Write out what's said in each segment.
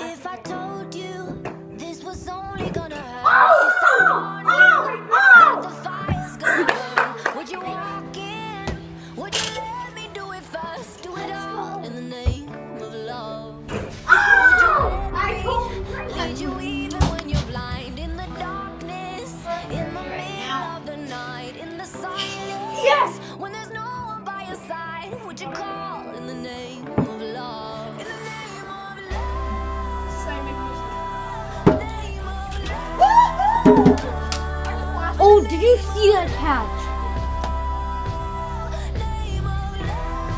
If Oh, did you see that catch? Name of love.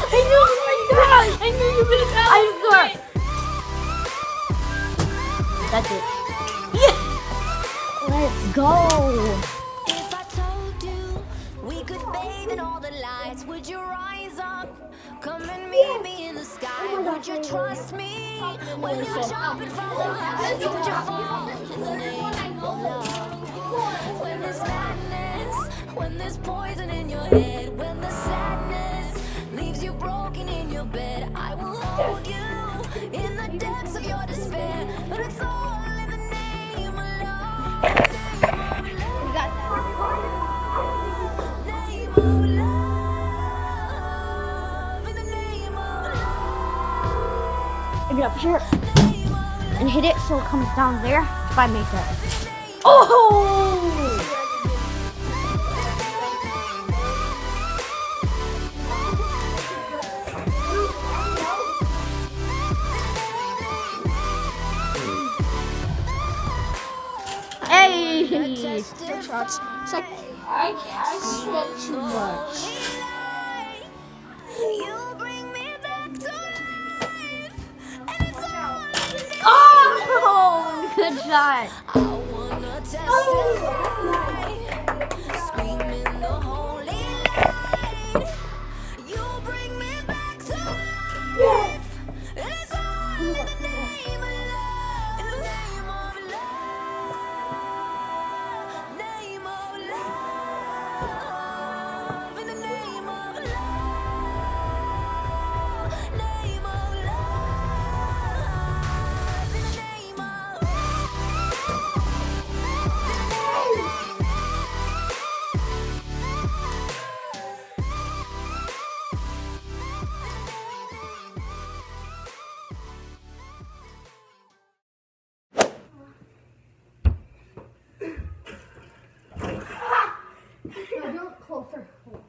I knew you I knew you were gonna I swear. That's it. Yeah. Let's go. If I told you we could bathe in all the lights, would you rise up? Come and meet me in the sky. Would you trust me when you're jumping from the heights? Would you fall in the name of love? When there's madness, when there's poison in your head, when the sadness leaves you broken in your bed, I will hold you in the depths of your despair. But it's all in the name of love. Name of love. Name of love, love, Give it up here and hit it so it comes down there. If I make that. Oh! Hey! shots. It's like I, I smoke too much. The look closer. Wait.